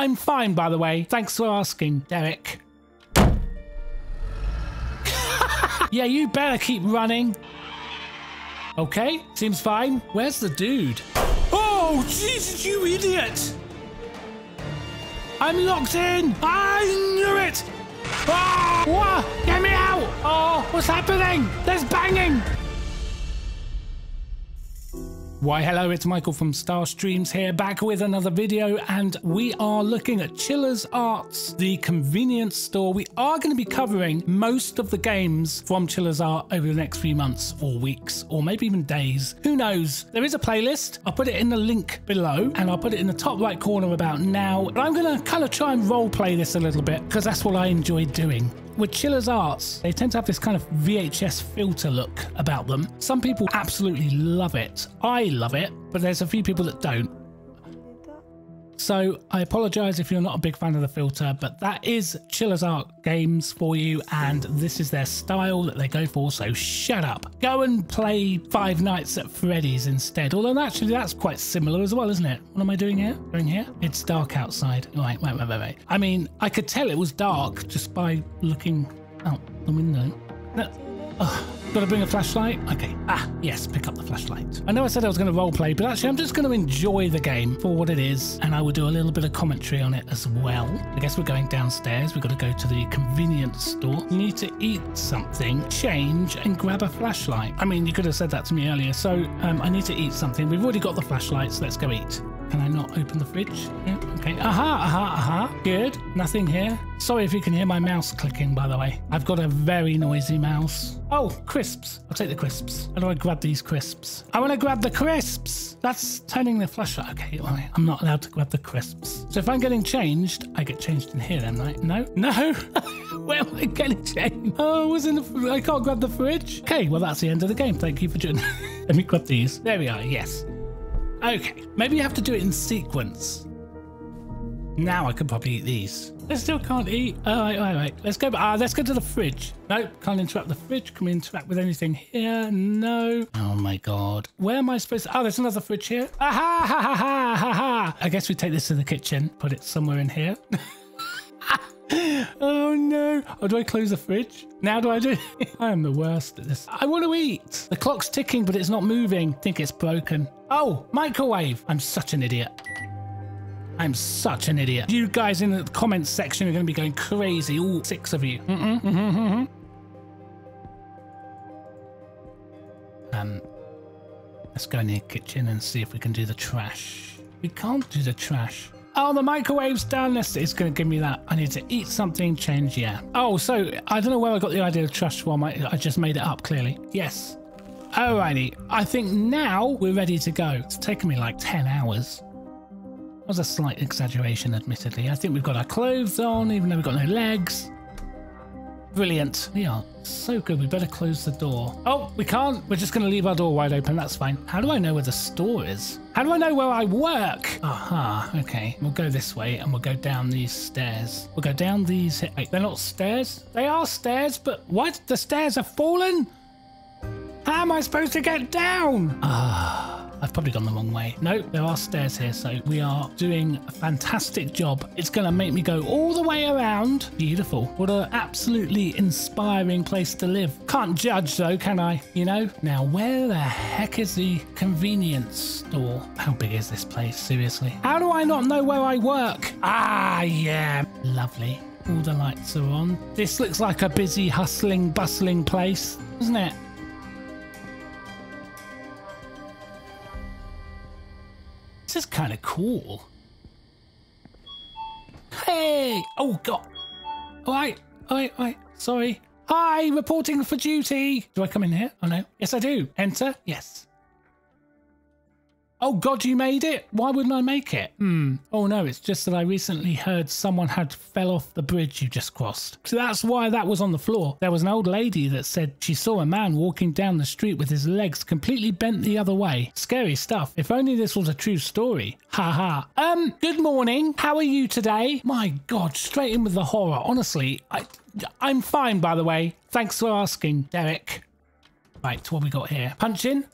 I'm fine, by the way. Thanks for asking, Derek. yeah, you better keep running. Okay, seems fine. Where's the dude? Oh, Jesus, you idiot! I'm locked in! I knew it! Ah, oh, what? Get me out! Oh, what's happening? There's banging! Why hello, it's Michael from StarrStreams here, back with another video, and we are looking at Chilla's Arts, the convenience store. We are going to be covering most of the games from Chilla's Art over the next few months or weeks, or maybe even days. Who knows? There is a playlist. I'll put it in the link below, and I'll put it in the top right corner about now. But I'm going to kind of try and role play this a little bit, because that's what I enjoy doing with Chilla's Arts, they tend to have this kind of VHS filter look about them. Some people absolutely love it. I love it, but there's a few people that don't. So I apologize if you're not a big fan of the filter, but that is Chilla's Art Games for you, and this is their style that they go for, so shut up. Go and play Five Nights at Freddy's instead, although actually that's quite similar as well, isn't it? What am I doing here? Going here? It's dark outside. Right, wait, wait, wait, wait. I mean, I could tell it was dark just by looking out the window. No. Oh. Got to bring a flashlight? Okay. Ah, yes, pick up the flashlight. I know I said I was going to roleplay, but actually I'm just going to enjoy the game for what it is, and I will do a little bit of commentary on it as well. I guess we're going downstairs. We've got to go to the convenience store. You need to eat something, change, and grab a flashlight. I mean, you could have said that to me earlier, so um, I need to eat something. We've already got the flashlights. Let's go eat. Can I not open the fridge? Yeah, okay. Aha, aha, aha. Good. Nothing here. Sorry if you can hear my mouse clicking, by the way. I've got a very noisy mouse. Oh, crisps. I'll take the crisps. How do I grab these crisps? I want to grab the crisps. That's turning the flashlight. Okay, well, I'm not allowed to grab the crisps. So if I'm getting changed, I get changed in here then, right? No? No? Where am I getting changed? Oh, I was in the... I can't grab the fridge. Okay, well, that's the end of the game. Thank you for joining. Let me grab these. There we are. Yes. Okay, maybe you have to do it in sequence. Now I can probably eat these. I still can't eat. Oh, wait, wait. Let's go. Ah, let's go to the fridge. No, can't interrupt the fridge. Can we interact with anything here? No. Oh my god. Where am I supposed to? Oh, there's another fridge here. Aha, ha, ha, ha, ha, ha. I guess we take this to the kitchen. Put it somewhere in here. oh no. Oh, do I close the fridge? Now do I do? I am the worst at this. I want to eat. The clock's ticking, but it's not moving. Think it's broken. Oh, microwave. I'm such an idiot. I'm such an idiot. You guys in the comments section are going to be going crazy, all six of you. Mm -mm, mm um, let's go in the kitchen and see if we can do the trash. We can't do the trash. Oh, the microwave's down. This is going to give me that. I need to eat something, change, yeah. Oh, so I don't know where I got the idea of trash from. I, I just made it up, clearly. Yes. Alrighty. I think now we're ready to go. It's taken me like 10 hours. That was a slight exaggeration, admittedly. I think we've got our clothes on, even though we've got no legs. Brilliant. We are so good. We better close the door. Oh, we can't. We're just going to leave our door wide open. That's fine. How do I know where the store is? How do I know where I work? Aha. Okay. We'll go this way and we'll go down these stairs. We'll go down these. Wait, they're not stairs. They are stairs, but what? The stairs have fallen? How am I supposed to get down? Ah. I've probably gone the wrong way. No, there are stairs here, so we are doing a fantastic job. It's going to make me go all the way around. Beautiful. What an absolutely inspiring place to live. Can't judge though, can I? You know? Now, where the heck is the convenience store? How big is this place? Seriously. How do I not know where I work? Ah, yeah. Lovely. All the lights are on. This looks like a busy, hustling, bustling place, doesn't it? This is kind of cool. Hey! Oh, God. All right. All right. All right. Sorry. Hi, reporting for duty. Do I come in here? Oh, no. Yes, I do. Enter. Yes. Oh God, you made it? Why wouldn't I make it? Hmm. Oh no, it's just that I recently heard someone had fell off the bridge you just crossed. So that's why that was on the floor. There was an old lady that said she saw a man walking down the street with his legs completely bent the other way. Scary stuff. If only this was a true story. Ha ha. Um, good morning. How are you today? My God, straight in with the horror. Honestly, I, I'm fine, by the way. Thanks for asking, Derek. Right, what we got here? Punch in.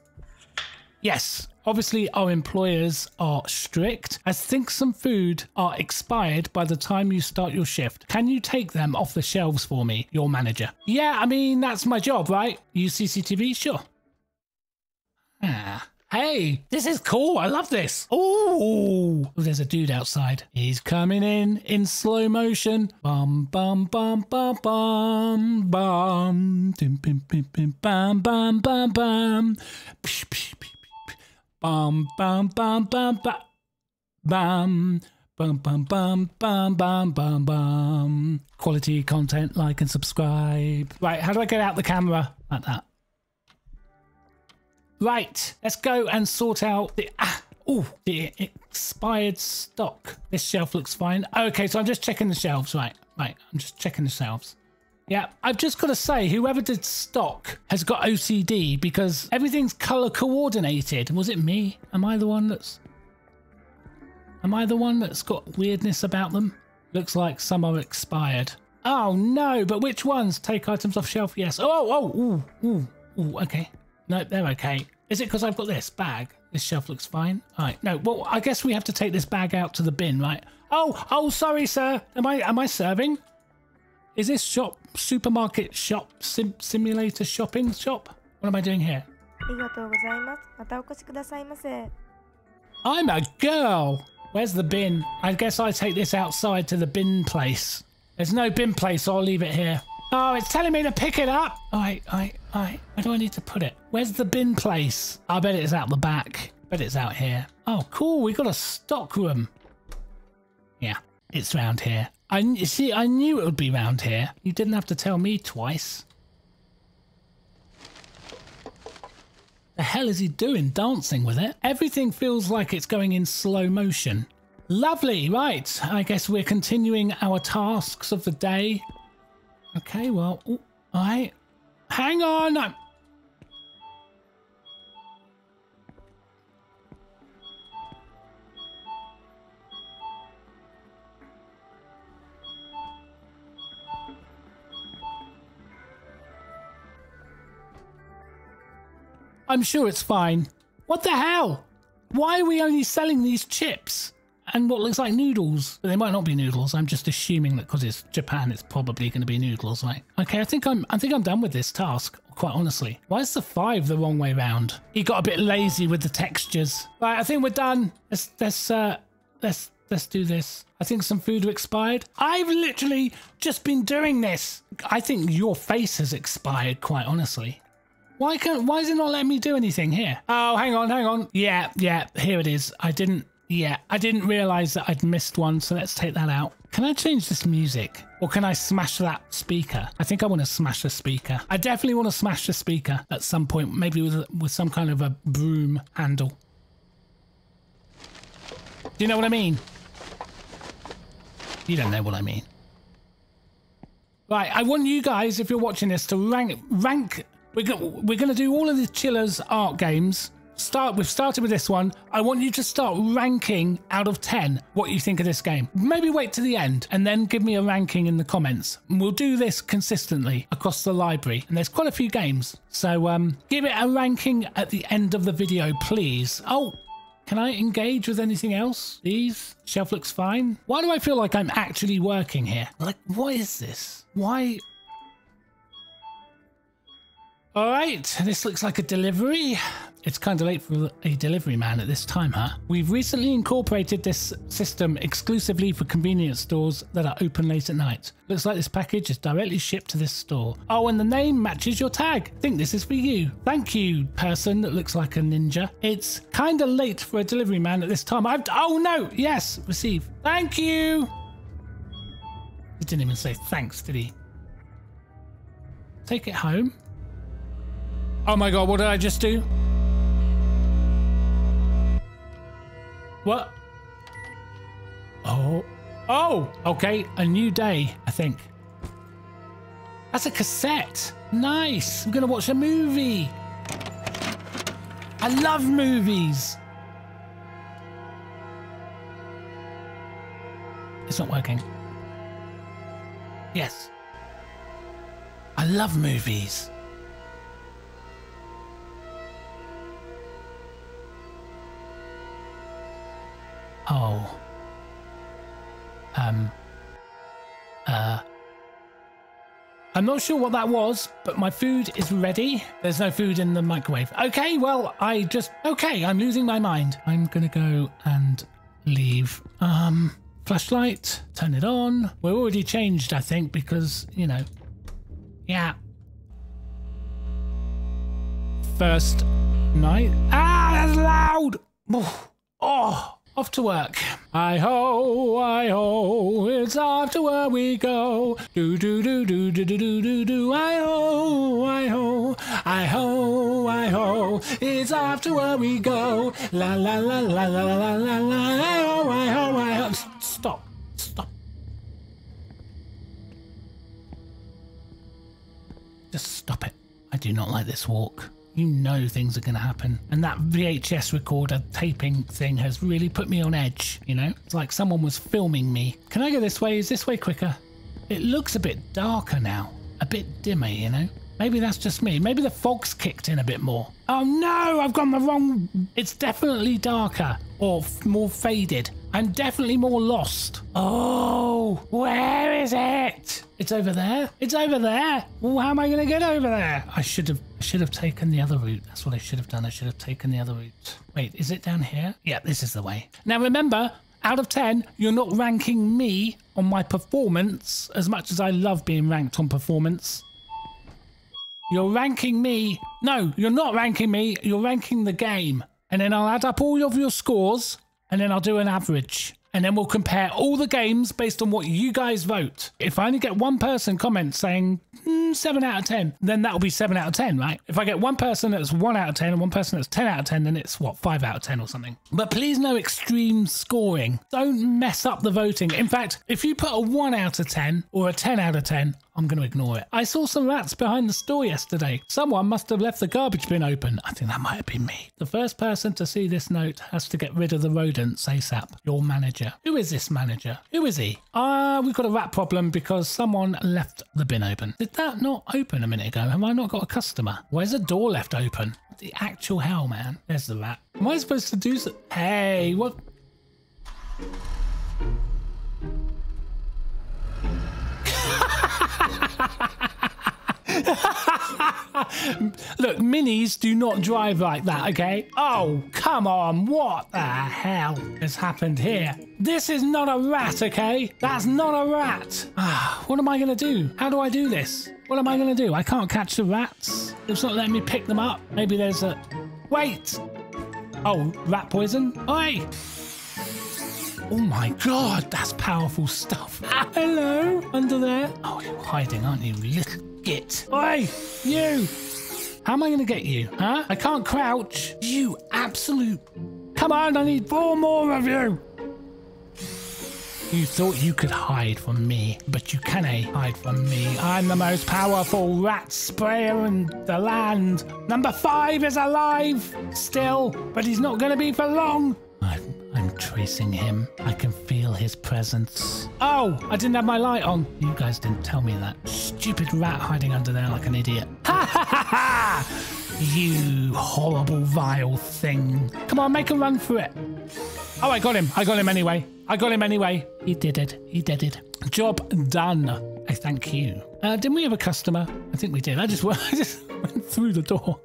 Yes, obviously our employers are strict. I think some food are expired by the time you start your shift. Can you take them off the shelves for me, your manager? Yeah, I mean, that's my job, right? Use CCTV? Sure. Ah. Hey, this is cool. I love this. Ooh, there's a dude outside. He's coming in in slow motion. Bum bum bum bum bum bum. Dim, bim, bim, bim, bam bam bam bam. Psh, psh, psh. Bum bum bum bum bum. Bum. Bum bum bum bum bum bum bum. Quality content, like and subscribe. Right, how do I get out the camera? Like that. Right, let's go and sort out the ah, oh the expired stock. This shelf looks fine. Okay, so I'm just checking the shelves. Right, right. I'm just checking the shelves. Yeah, I've just got to say, whoever did stock has got OCD because everything's color coordinated. Was it me? Am I the one that's? Am I the one that's got weirdness about them? Looks like some are expired. Oh no, but which ones? Take items off shelf? Yes. Oh, oh, oh ooh, ooh, ooh. Okay. No, they're okay. Is it because I've got this bag? This shelf looks fine. All right. No, well, I guess we have to take this bag out to the bin, right? Oh, oh, sorry, sir. Am I am I serving? Is this shop supermarket shop sim simulator shopping shop? What am I doing here? I'm a girl. Where's the bin? I guess I take this outside to the bin place. There's no bin place, so I'll leave it here. Oh, it's telling me to pick it up. All right, all right, all right. Where do I need to put it? Where's the bin place? I bet it's out the back. Bet it's out here. Oh, cool. We got a stock room. Yeah, it's round here. I see. I knew it would be round here. You didn't have to tell me twice. The hell is he doing dancing with it? Everything feels like it's going in slow motion. Lovely, right. I guess we're continuing our tasks of the day. Okay, well, I hang on. I'm, I'm sure it's fine. What the hell? Why are we only selling these chips? and what looks like noodles. But they might not be noodles. I'm just assuming that because it's Japan, it's probably going to be noodles, right? Okay, I think I'm I think I'm done with this task. Quite honestly, why is the five the wrong way round? He got a bit lazy with the textures. Right, I think we're done. Let's let's uh let's let's do this. I think some food expired. I've literally just been doing this. I think your face has expired. Quite honestly. Why can't? Why is it not letting me do anything here? Oh, hang on, hang on. Yeah, yeah. Here it is. I didn't. Yeah, I didn't realize that I'd missed one, so let's take that out. Can I change this music? Or can I smash that speaker? I think I want to smash the speaker. I definitely want to smash the speaker at some point, maybe with, with some kind of a broom handle. Do you know what I mean? You don't know what I mean. Right, I want you guys, if you're watching this, to rank... rank. We're, go, we're going to do all of the Chilla's art games start we've started with this one i want you to start ranking out of 10 what you think of this game maybe wait to the end and then give me a ranking in the comments and we'll do this consistently across the library and there's quite a few games so um give it a ranking at the end of the video please oh can I engage with anything else? These? Shelf looks fine. Why do I feel like I'm actually working here? Like, what is this? Why? All right, this looks like a delivery. It's kind of late for a delivery man at this time, huh? We've recently incorporated this system exclusively for convenience stores that are open late at night. Looks like this package is directly shipped to this store. Oh, and the name matches your tag. Think this is for you. Thank you, person that looks like a ninja. It's kind of late for a delivery man at this time. I've. Oh no! Yes, receive. Thank you. He didn't even say thanks, did he? Take it home. Oh my god, what did I just do? What? Oh. Oh, okay. A new day, I think. That's a cassette. Nice. I'm going to watch a movie. I love movies. It's not working. Yes. I love movies. Oh. Um. Uh. I'm not sure what that was, but my food is ready. There's no food in the microwave. Okay, well, I just... Okay, I'm losing my mind. I'm gonna go and leave. Um, flashlight, turn it on. We're already changed, I think, because, you know... Yeah. First night. Ah, that's loud! Oh, off to work. I ho, I ho, it's off to work we go. Do do do do do do do do do. I ho, I ho, I ho, I ho, it's off to work we go. La la la la la la la la. I ho, I ho, I ho. Stop, stop. Just stop it. I do not like this walk you know things are going to happen. And that VHS recorder taping thing has really put me on edge, you know? It's like someone was filming me. Can I go this way? Is this way quicker? It looks a bit darker now, a bit dimmer, you know? Maybe that's just me. Maybe the fog's kicked in a bit more. Oh no, I've gone the wrong. It's definitely darker or more faded. I'm definitely more lost. Oh, where is it? It's over there. It's over there. Well, how am I going to get over there? I should have should have taken the other route. That's what I should have done. I should have taken the other route. Wait, is it down here? Yeah, this is the way. Now remember, out of 10, you're not ranking me on my performance as much as I love being ranked on performance. You're ranking me. No, you're not ranking me. You're ranking the game. And then I'll add up all of your scores and then I'll do an average. And then we'll compare all the games based on what you guys vote. If I only get one person comment saying mm, 7 out of 10, then that'll be 7 out of 10, right? If I get one person that's 1 out of 10 and one person that's 10 out of 10, then it's what, 5 out of 10 or something. But please no extreme scoring. Don't mess up the voting. In fact, if you put a 1 out of 10 or a 10 out of 10, I'm going to ignore it. I saw some rats behind the store yesterday. Someone must have left the garbage bin open. I think that might have been me. The first person to see this note has to get rid of the rodents ASAP. Your manager. Who is this manager? Who is he? Ah, uh, we've got a rat problem because someone left the bin open. Did that not open a minute ago? Have I not got a customer? Where's the door left open? The actual hell, man? There's the rat. Am I supposed to do so? Hey, what? Look, minis do not drive like that, okay? Oh, come on, what the hell has happened here? This is not a rat, okay? That's not a rat. Ah, what am I going to do? How do I do this? What am I going to do? I can't catch the rats. It's not letting me pick them up. Maybe there's a... Wait! Oh, rat poison? Oi! Oh my god, that's powerful stuff. Ah, hello, under there. Oh, you're hiding, aren't you, little git? Oi, you! How am I going to get you, huh? I can't crouch. You absolute... Come on, I need four more of you. You thought you could hide from me, but you can't hide from me. I'm the most powerful rat sprayer in the land. Number five is alive still, but he's not going to be for long. I'm tracing him. I can feel his presence. Oh, I didn't have my light on. You guys didn't tell me that. Stupid rat hiding under there like an idiot. Ha ha ha ha! You horrible, vile thing. Come on, make a run for it. Oh, I got him. I got him anyway. I got him anyway. He did it. He did it. Job done. I thank you. Uh, didn't we have a customer? I think we did. I just, I just went through the door.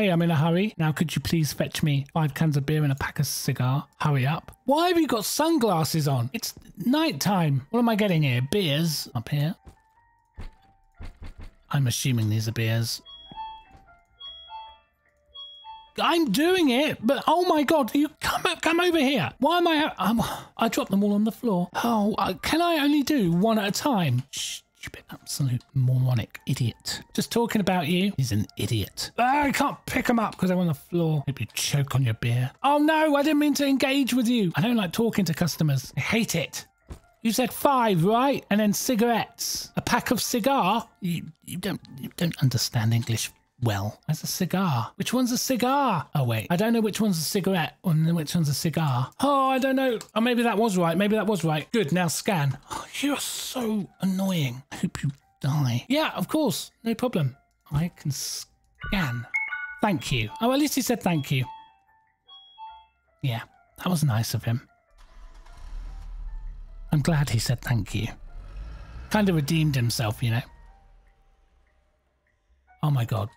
Hey, I'm in a hurry. Now, could you please fetch me five cans of beer and a pack of cigar? Hurry up. Why have you got sunglasses on? It's night time. What am I getting here? Beers up here. I'm assuming these are beers. I'm doing it, but oh my god, you come up come over here. Why am I? Um, I dropped them all on the floor. Oh, uh, can I only do one at a time? Shh stupid, absolute moronic idiot. Just talking about you. He's an idiot. Ah, I can't pick him up because I'm on the floor. Maybe choke on your beer. Oh no, I didn't mean to engage with you. I don't like talking to customers. I hate it. You said five, right? And then cigarettes. A pack of cigar? You you don't you don't understand English well as a cigar. Which one's a cigar? Oh, wait. I don't know which one's a cigarette and which one's a cigar. Oh, I don't know. Oh, maybe that was right. Maybe that was right. Good. Now scan. Oh, you're so annoying. I hope you die. Yeah, of course. No problem. I can scan. Thank you. Oh, at least he said thank you. Yeah, that was nice of him. I'm glad he said thank you. Kind of redeemed himself, you know. Oh my god.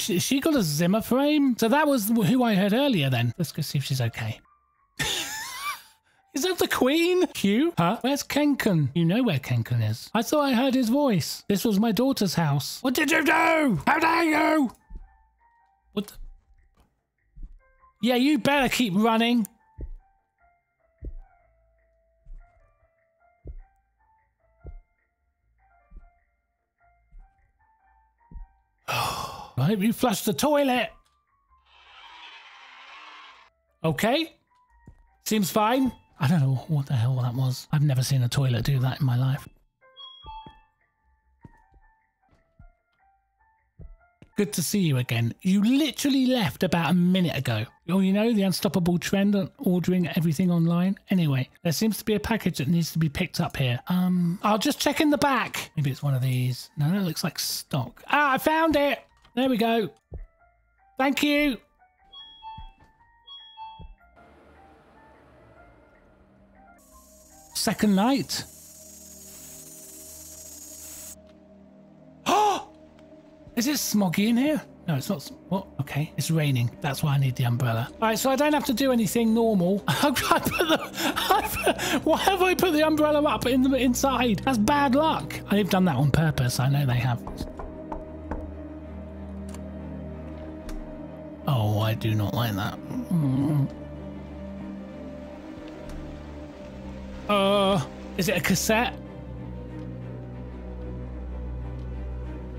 She, she got a Zimmer frame? So that was who I heard earlier then. Let's go see if she's okay. is that the Queen? Q? Huh? Where's Kenken? You know where Kenken is. I thought I heard his voice. This was my daughter's house. What did you do? How dare you? What the? Yeah, you better keep running. Right, you flushed the toilet. Okay. Seems fine. I don't know what the hell that was. I've never seen a toilet do that in my life. Good to see you again. You literally left about a minute ago. Oh, you know, the unstoppable trend on ordering everything online. Anyway, there seems to be a package that needs to be picked up here. Um, I'll just check in the back. Maybe it's one of these. No, that looks like stock. Ah, I found it. There we go. Thank you. Second night. Oh! Is it smoggy in here? No, it's not. What? Okay, it's raining. That's why I need the umbrella. All right, so I don't have to do anything normal. I put the, why have I put the umbrella up in the inside? That's bad luck. I've done that on purpose. I know they have. Oh, I do not like that. Uh, is it a cassette?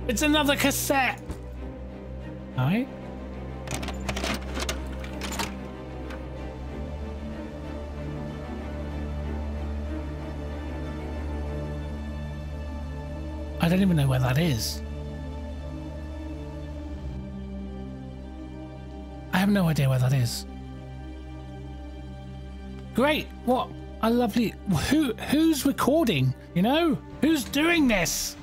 It's another cassette. All right. I don't even know where that is. Have no idea where that is. Great. What a lovely who who's recording? You know? Who's doing this?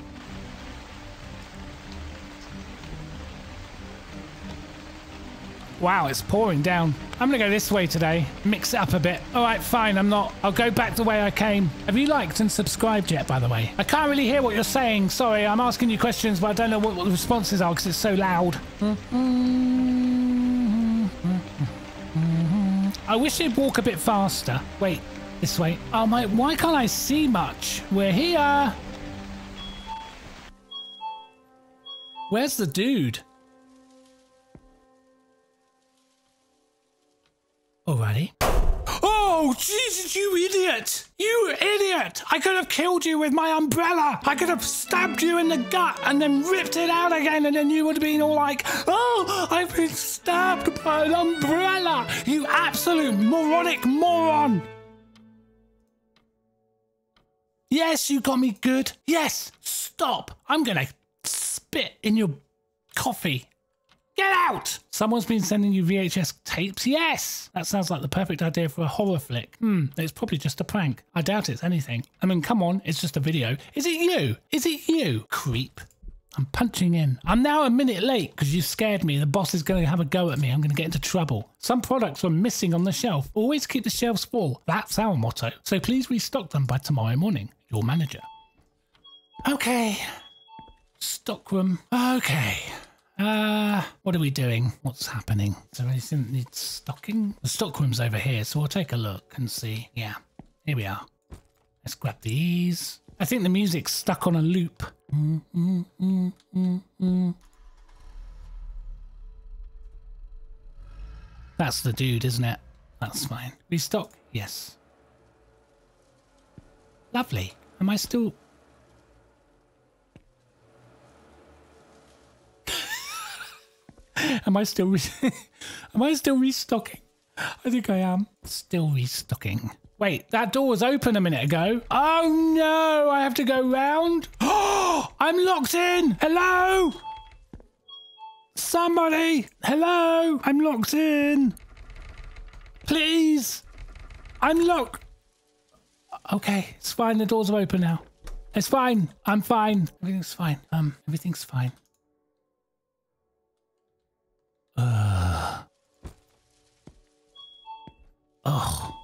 Wow, it's pouring down. I'm gonna go this way today. Mix it up a bit. All right, fine. I'm not. I'll go back the way I came. Have you liked and subscribed yet, by the way? I can't really hear what you're saying. Sorry, I'm asking you questions, but I don't know what, what the responses are because it's so loud. I wish you'd walk a bit faster. Wait, this way. Oh my, why can't I see much? We're here. Where's the dude? Alrighty. Oh, Jesus, you idiot! You idiot! I could have killed you with my umbrella! I could have stabbed you in the gut and then ripped it out again, and then you would have been all like, Oh, I've been stabbed by an umbrella! You absolute moronic moron! Yes, you got me good. Yes, stop. I'm gonna spit in your coffee. Get out! Someone's been sending you VHS tapes? Yes! That sounds like the perfect idea for a horror flick. Hmm, it's probably just a prank. I doubt it's anything. I mean, come on, it's just a video. Is it you? Is it you? Creep. I'm punching in. I'm now a minute late because you scared me. The boss is going to have a go at me. I'm going to get into trouble. Some products were missing on the shelf. Always keep the shelves full. That's our motto. So please restock them by tomorrow morning. Your manager. Okay. Stockroom. Okay. Uh, what are we doing? What's happening? So anything that needs stocking? The stockroom's over here, so we'll take a look and see. Yeah, here we are. Let's grab these. I think the music's stuck on a loop. Mm, mm, mm. That's the dude, isn't it? That's fine. We Restock? Yes. Lovely. Am I still... am I still... Am I still restocking? I think I am. Still restocking. Wait, that door was open a minute ago. Oh no, I have to go round. Oh, I'm locked in. Hello? Somebody. Hello? I'm locked in. Please. I'm locked. Okay, it's fine. The doors are open now. It's fine. I'm fine. Everything's fine. Um, everything's fine. Uh. Oh.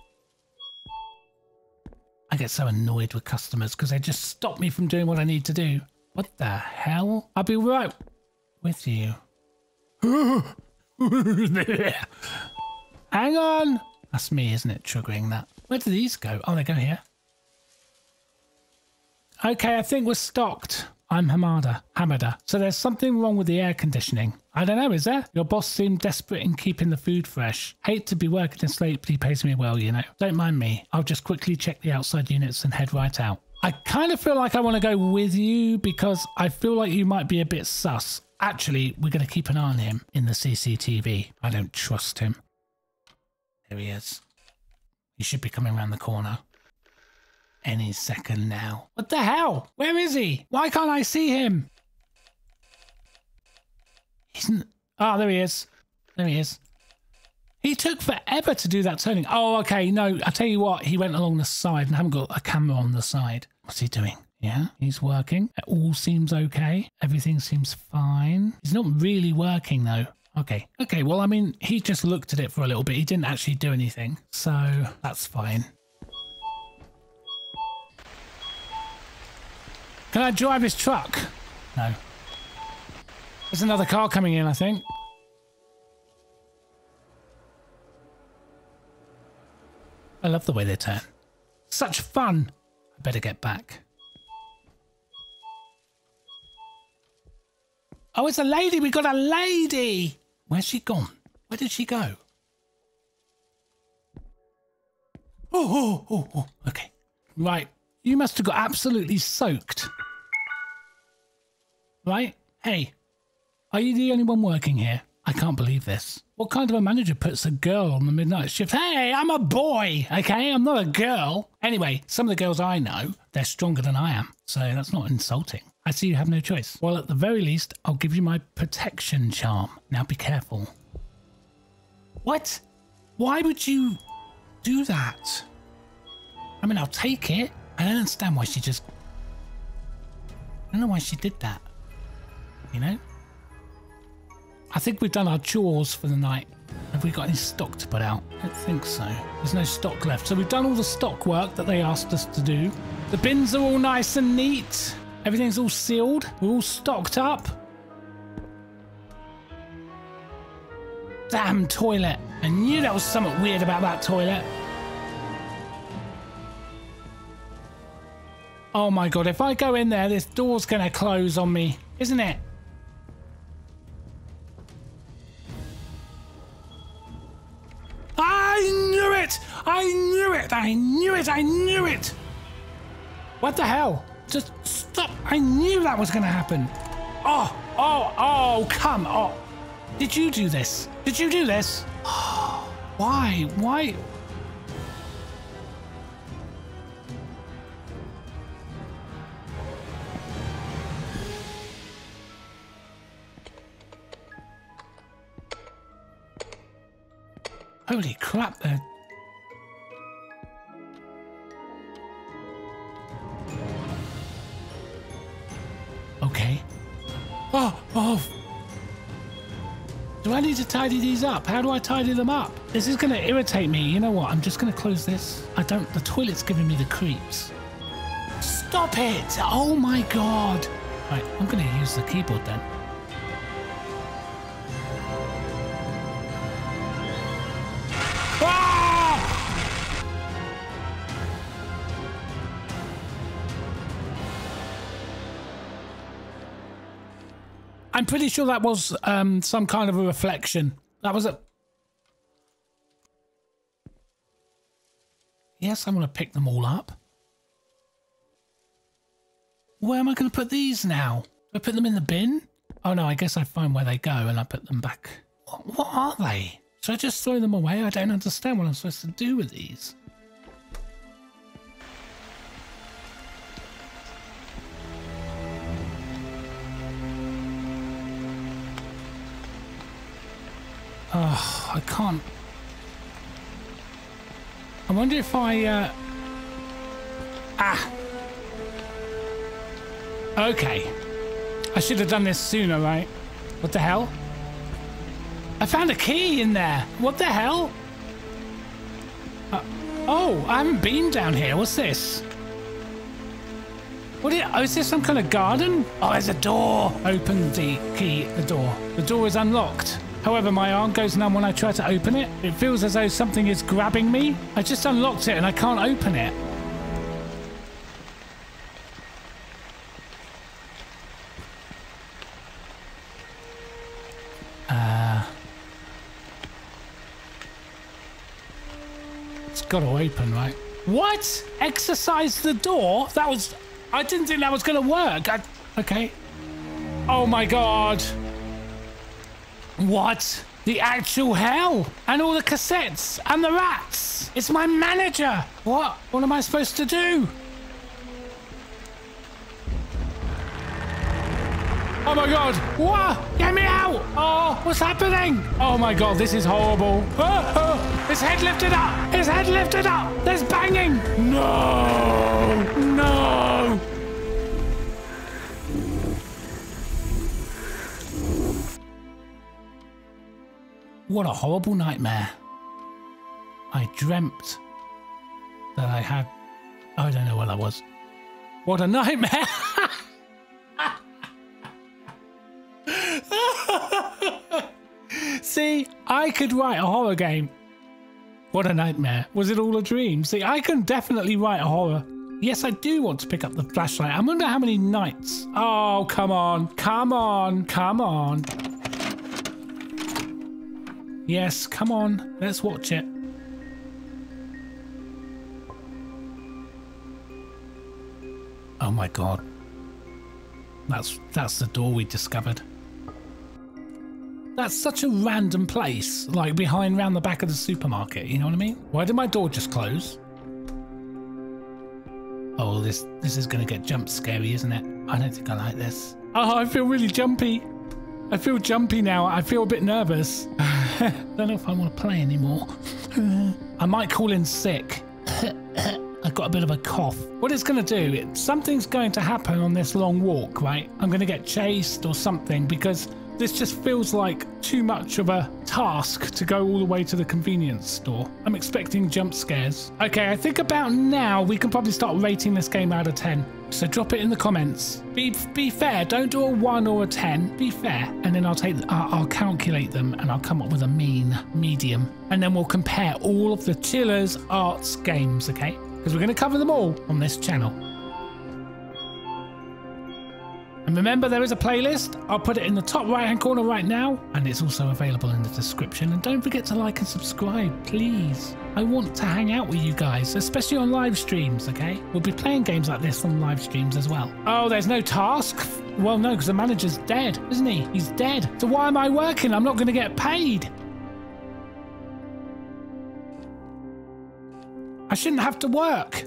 I get so annoyed with customers because they just stop me from doing what I need to do. What the hell? I'll be right with you. Hang on. That's me, isn't it, triggering that? Where do these go? Oh, they go here. Okay, I think we're stocked. I'm Hamada. Hamada. So there's something wrong with the air conditioning. I don't know, is there? Your boss seemed desperate in keeping the food fresh. Hate to be working this late, but he pays me well, you know. Don't mind me. I'll just quickly check the outside units and head right out. I kind of feel like I want to go with you because I feel like you might be a bit sus. Actually, we're going to keep an eye on him in the CCTV. I don't trust him. There he is. He should be coming around the corner any second now. What the hell? Where is he? Why can't I see him? He's n oh, there he is. There he is. He took forever to do that turning. Oh, okay. No, I tell you what, he went along the side and I haven't got a camera on the side. What's he doing? Yeah, he's working. It all seems okay. Everything seems fine. He's not really working though. Okay. Okay, well, I mean, he just looked at it for a little bit. He didn't actually do anything. So that's fine. Can I drive his truck? No. There's another car coming in, I think. I love the way they turn. Such fun. I better get back. Oh, it's a lady. We got a lady. Where's she gone? Where did she go? Oh, oh, oh, oh. Okay. Right. You must have got absolutely soaked. Right? Hey, are you the only one working here? I can't believe this. What kind of a manager puts a girl on the midnight shift? Hey, I'm a boy, okay? I'm not a girl. Anyway, some of the girls I know, they're stronger than I am, so that's not insulting. I see you have no choice. Well, at the very least, I'll give you my protection charm. Now be careful. What? Why would you do that? I mean, I'll take it. I don't understand why she just... I don't know why she did that you know? I think we've done our chores for the night. Have we got any stock to put out? I don't think so. There's no stock left. So we've done all the stock work that they asked us to do. The bins are all nice and neat. Everything's all sealed. We're all stocked up. Damn toilet. I knew there was something weird about that toilet. Oh my god, if I go in there, this door's gonna close on me, isn't it? It! I knew it! I knew it! What the hell? Just stop! I knew that was gonna happen! Oh! Oh! Oh! Come! Oh! Did you do this? Did you do this? Why? Why? Holy crap, they're need to tidy these up? How do I tidy them up? This is going to irritate me. You know what? I'm just going to close this. I don't... The toilet's giving me the creeps. Stop it! Oh my god! Right, I'm going to use the keyboard then. I'm pretty sure that was um, some kind of a reflection. That was a... Yes, I'm going to pick them all up. Where am I going to put these now? Do I put them in the bin? Oh no, I guess I find where they go and I put them back. What, what are they? Should I just throw them away? I don't understand what I'm supposed to do with these. Oh, I can't. I wonder if I. Uh... Ah! Okay. I should have done this sooner, right? What the hell? I found a key in there. What the hell? Uh, oh, I haven't been down here. What's this? What is, oh, is this some kind of garden? Oh, there's a door. Open the key, the door. The door is unlocked. However, my arm goes numb when I try to open it. It feels as though something is grabbing me. I just unlocked it and I can't open it. Uh, it's got to open, right? What? Exercise the door? That was... I didn't think that was going to work. I, okay. Oh my god. What? The actual hell? And all the cassettes? And the rats? It's my manager! What? What am I supposed to do? Oh my god! What? Get me out! Oh, what's happening? Oh my god, this is horrible. Oh, oh. His head lifted up! His head lifted up! There's banging! No! No! What a horrible nightmare. I dreamt that I had. I don't know what that was. What a nightmare! See, I could write a horror game. What a nightmare. Was it all a dream? See, I can definitely write a horror. Yes, I do want to pick up the flashlight. I wonder how many nights. Oh, come on. Come on. Come on. Yes, come on. Let's watch it. Oh my god. That's that's the door we discovered. That's such a random place, like behind round the back of the supermarket, you know what I mean? Why did my door just close? Oh, this this is gonna get jump scary, isn't it? I don't think I like this. Oh, I feel really jumpy. I feel jumpy now. I feel a bit nervous. don't know if I want to play anymore. I might call in sick. I've got a bit of a cough. What it's going to do, it, something's going to happen on this long walk, right? I'm going to get chased or something because this just feels like too much of a task to go all the way to the convenience store. I'm expecting jump scares. Okay, I think about now we can probably start rating this game out of 10. So drop it in the comments. Be be fair. Don't do a one or a ten. Be fair, and then I'll take I'll, I'll calculate them and I'll come up with a mean medium, and then we'll compare all of the Chilla's Arts games. Okay, because we're going to cover them all on this channel. And remember, there is a playlist. I'll put it in the top right hand corner right now, and it's also available in the description. And don't forget to like and subscribe, please. I want to hang out with you guys, especially on live streams, okay? We'll be playing games like this on live streams as well. Oh, there's no task? Well, no, because the manager's dead, isn't he? He's dead. So why am I working? I'm not going to get paid. I shouldn't have to work.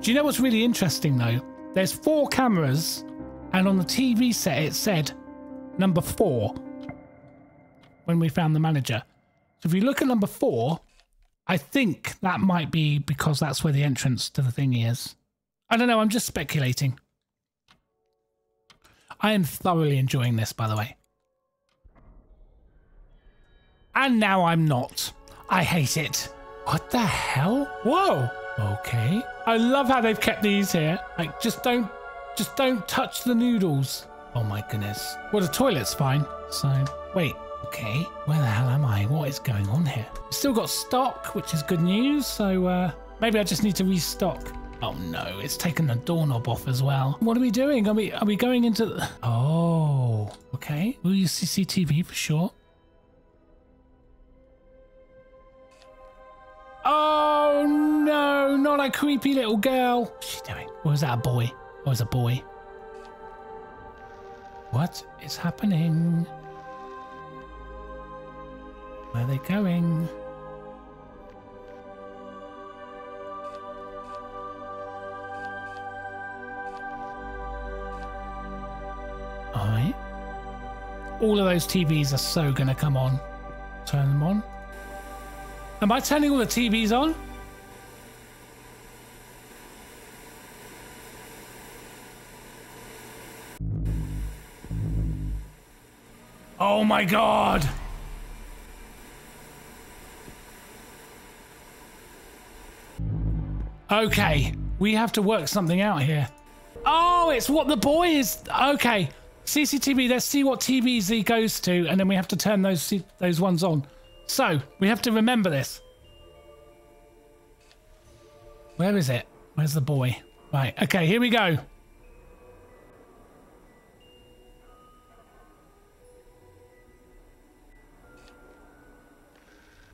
Do you know what's really interesting though? There's four cameras, and on the TV set it said number four when we found the manager. So if you look at number four, I think that might be because that's where the entrance to the thing is. I don't know, I'm just speculating. I am thoroughly enjoying this, by the way. And now I'm not. I hate it. What the hell? Whoa! Okay. I love how they've kept these here. Like, just don't, just don't touch the noodles. Oh my goodness. Well, the toilet's fine. So, wait. Okay. Where the hell am I? What is going on here? Still got stock, which is good news. So, uh, maybe I just need to restock. Oh no, it's taken the doorknob off as well. What are we doing? Are we are we going into the... Oh, okay. We'll use CCTV for sure? Oh no, not a creepy little girl. What's she doing? Or was that a boy? Or was a boy? What is happening? Where are they going? Alright. All of those TVs are so gonna come on. Turn them on. Am I turning all the TVs on? Oh my god! Okay, we have to work something out here. Oh, it's what the boy is. Okay, CCTV, let's see what TVZ goes to, and then we have to turn those, those ones on. So we have to remember this. Where is it? Where's the boy? Right. Okay. Here we go.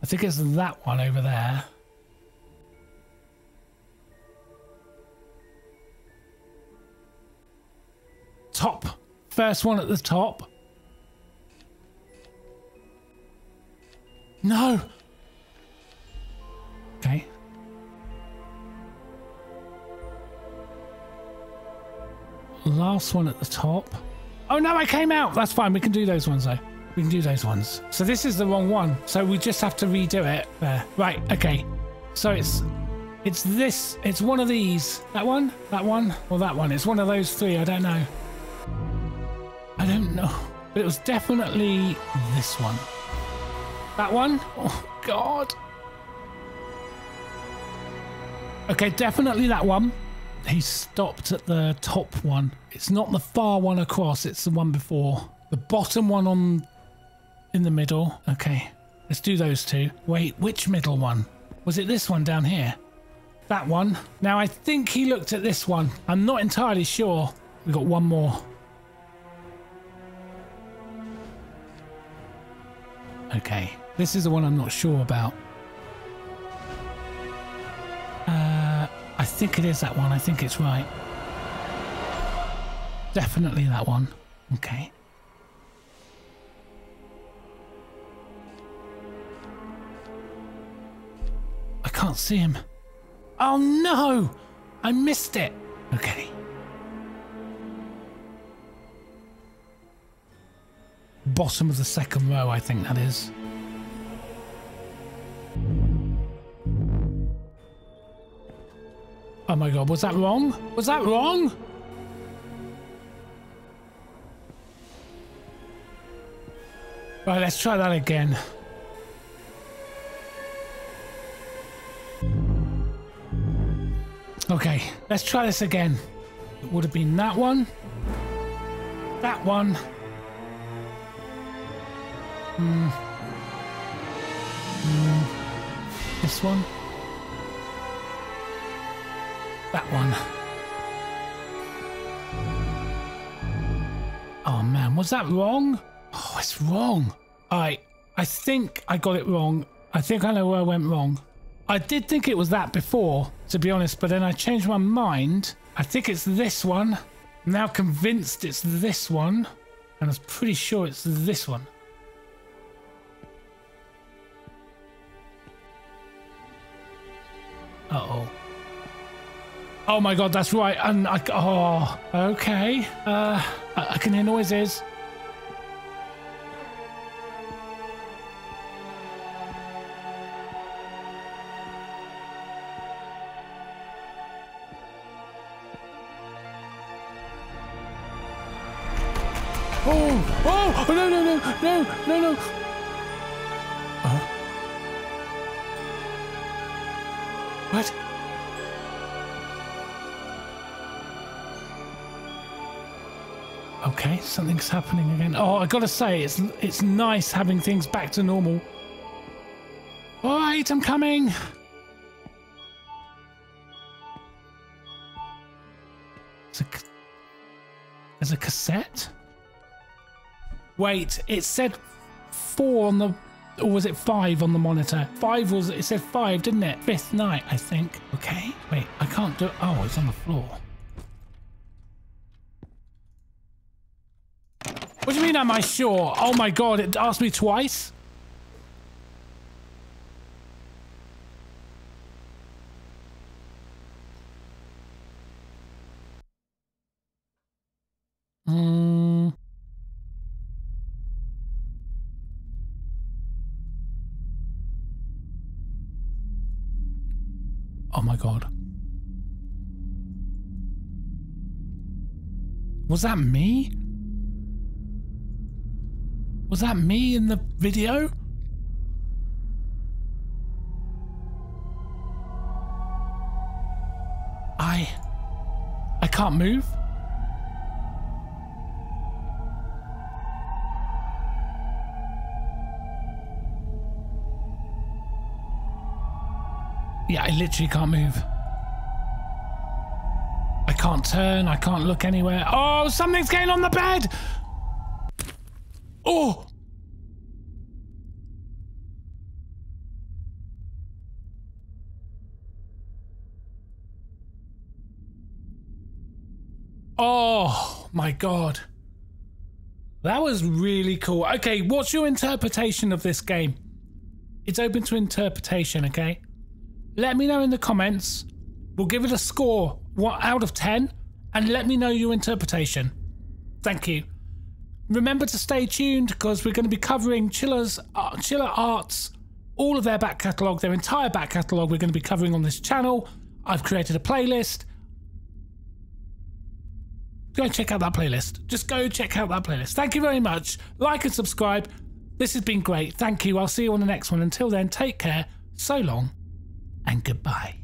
I think it's that one over there. top. First one at the top. No. Okay. Last one at the top. Oh no, I came out. That's fine. We can do those ones though. We can do those ones. So this is the wrong one. So we just have to redo it there. Right. Okay. So it's it's this. It's one of these. That one. That one. Or that one. It's one of those three. I don't know. I don't know. But it was definitely this one. That one? Oh, God. Okay, definitely that one. He stopped at the top one. It's not the far one across, it's the one before. The bottom one on in the middle. Okay, let's do those two. Wait, which middle one? Was it this one down here? That one. Now, I think he looked at this one. I'm not entirely sure. we got one more. Okay, this is the one I'm not sure about. Uh, I think it is that one. I think it's right. Definitely that one. Okay. I can't see him. Oh no! I missed it. Okay. bottom of the second row, I think that is. Oh my god, was that wrong? Was that wrong? Right, let's try that again. Okay, let's try this again. It would have been that one, that one. Hmm. This one. That one. Oh man, was that wrong? Oh, it's wrong. I I think I got it wrong. I think I know where I went wrong. I did think it was that before, to be honest, but then I changed my mind. I think it's this one. I'm now convinced it's this one. And I was pretty sure it's this one. Oh my god, that's right. And I, oh, okay. Uh, I, I can hear noises. Oh, oh, no, no, no, no, no, no. Uh-huh. What? Something's happening again. Oh, I gotta say, it's it's nice having things back to normal. All right, I'm coming. A, there's a cassette. Wait, it said four on the or was it five on the monitor? Five was, it said five, didn't it? Fifth night, I think. Okay, wait, I can't do, oh, it's on the floor. What do you mean am I sure? Oh my god, it asked me twice? Hmm. Oh my god. Was that me? Was that me in the video? I... I can't move? Yeah, I literally can't move. I can't turn, I can't look anywhere. Oh, something's getting on the bed! Oh! Oh my god. That was really cool. Okay, what's your interpretation of this game? It's open to interpretation, okay? Let me know in the comments. We'll give it a score what out of 10 and let me know your interpretation. Thank you. Remember to stay tuned because we're going to be covering Chilla's uh, Chilla's Arts, all of their back catalogue, their entire back catalogue. We're going to be covering on this channel. I've created a playlist. Go check out that playlist. Just go check out that playlist. Thank you very much. Like and subscribe. This has been great. Thank you. I'll see you on the next one. Until then, take care. So long and goodbye.